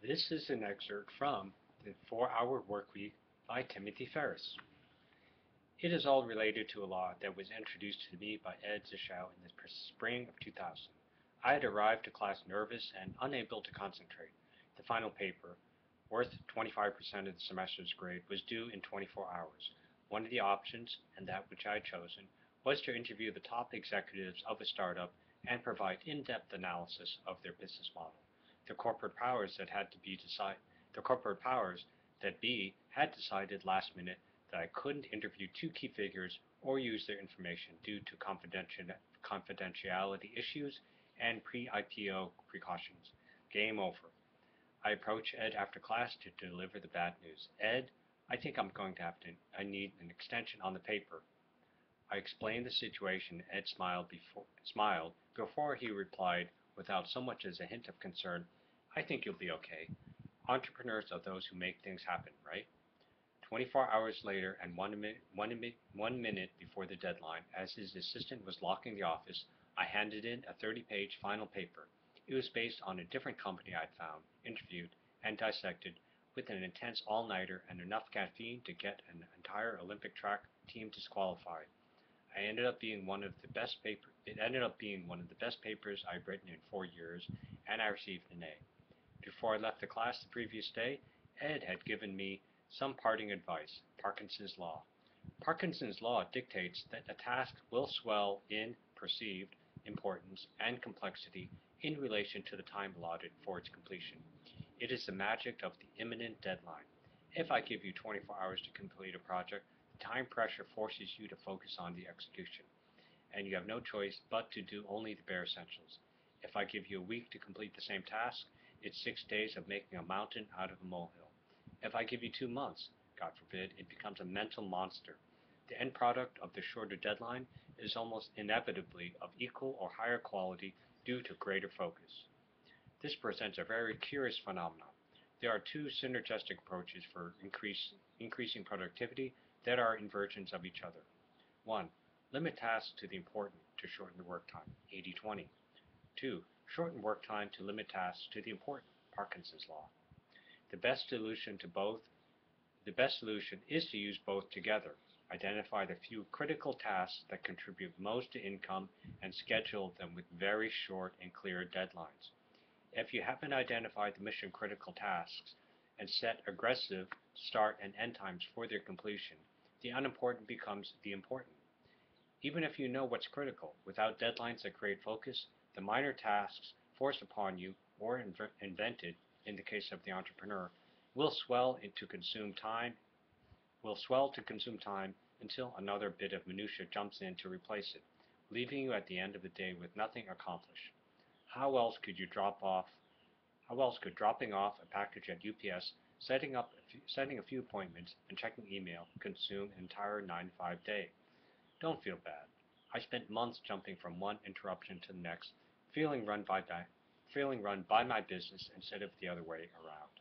This is an excerpt from The Four Hour Workweek by Timothy Ferriss. It is all related to a law that was introduced to me by Ed Zschau in the spring of 2000. I had arrived to class nervous and unable to concentrate. The final paper, worth 25% of the semester's grade, was due in 24 hours. One of the options, and that which I had chosen, was to interview the top executives of a startup and provide in-depth analysis of their business model the corporate powers that had to be the corporate powers that be had decided last minute that I couldn't interview two key figures or use their information due to confidentiality issues and pre-IPO precautions. Game over. I approach Ed after class to deliver the bad news. Ed, I think I'm going to have to, I need an extension on the paper. I explained the situation. Ed smiled before, smiled before he replied without so much as a hint of concern. I think you'll be okay. Entrepreneurs are those who make things happen, right? 24 hours later and one minute, one, one minute before the deadline, as his assistant was locking the office, I handed in a 30 page final paper. It was based on a different company I'd found, interviewed, and dissected with an intense all nighter and enough caffeine to get an entire Olympic track team disqualified. I ended up being one of the best paper. It ended up being one of the best papers I've written in four years, and I received an A. Before I left the class the previous day, Ed had given me some parting advice Parkinson's Law. Parkinson's Law dictates that a task will swell in perceived importance and complexity in relation to the time allotted for its completion. It is the magic of the imminent deadline. If I give you 24 hours to complete a project, the time pressure forces you to focus on the execution, and you have no choice but to do only the bare essentials. If I give you a week to complete the same task, it's six days of making a mountain out of a molehill. If I give you two months, God forbid, it becomes a mental monster. The end product of the shorter deadline is almost inevitably of equal or higher quality due to greater focus. This presents a very curious phenomenon. There are two synergistic approaches for increase, increasing productivity that are inversions of each other. 1. Limit tasks to the important to shorten the work time, 80-20. 2. Shorten work time to limit tasks to the important, Parkinson's law. The best solution to both the best solution is to use both together. Identify the few critical tasks that contribute most to income and schedule them with very short and clear deadlines. If you haven't identified the mission critical tasks and set aggressive start and end times for their completion, the unimportant becomes the important. Even if you know what's critical, without deadlines that create focus, the minor tasks forced upon you or inv invented, in the case of the entrepreneur, will swell to consume time, will swell to consume time until another bit of minutia jumps in to replace it, leaving you at the end of the day with nothing accomplished. How else could you drop off? How else could dropping off a package at UPS, setting up, a few, setting a few appointments, and checking email consume an entire 9-5 day? Don't feel bad. I spent months jumping from one interruption to the next feeling run by feeling run by my business instead of the other way around.